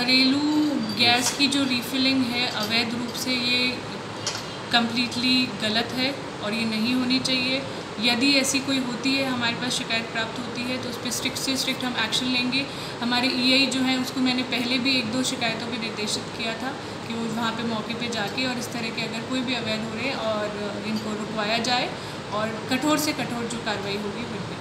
घरेलू गैस की जो रीफिलिंग है, अवैध रूप से ये कम्प्लीटली गलत है और ये नहीं होनी चाहिए। यदि ऐसी कोई होती है, हमारे पास शिकायत प्राप्त होती है तो उस पर स्ट्रिक्ट से स्ट्रिक्ट हम एक्शन लेंगे। हमारे ईआई जो है, उसको मैंने पहले भी एक दो शिकायतों पे निर्देशित किया था कि वो वहाँ पे मौके पे जाके और इस तरह के अगर कोई भी अवैध हो रहे और इनको रुकवाया जाए और कठोर से कठोर जो कार्रवाई होगी बिल्कुल